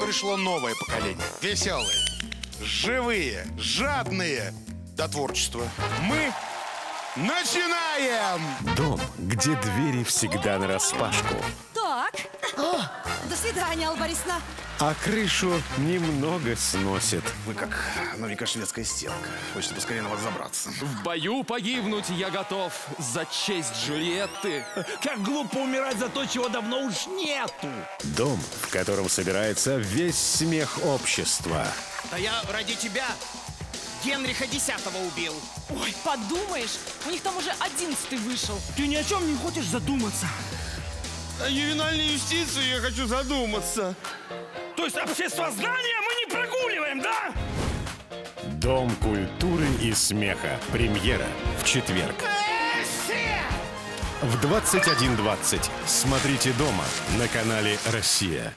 пришло новое поколение. Веселые, живые, жадные до творчества. Мы начинаем! Дом, где двери всегда нараспашку, Так. До свидания, Алла Борисовна. а крышу немного сносит. Вы как новенькая шведская стенка. Хочется поскорее на вас забраться. В бою погибнуть я готов за честь Джульетты. Как глупо умирать за то, чего давно уж нету. Дом, в котором собирается весь смех общества. Да я ради тебя Генриха Десятого убил. Ой, подумаешь, у них там уже одиннадцатый вышел. Ты ни о чем не хочешь задуматься. О ювенальной юстиции я хочу задуматься. То есть обществознание мы не прогуливаем, да? Дом культуры и смеха. Премьера в четверг. В 21.20. Смотрите дома на канале «Россия».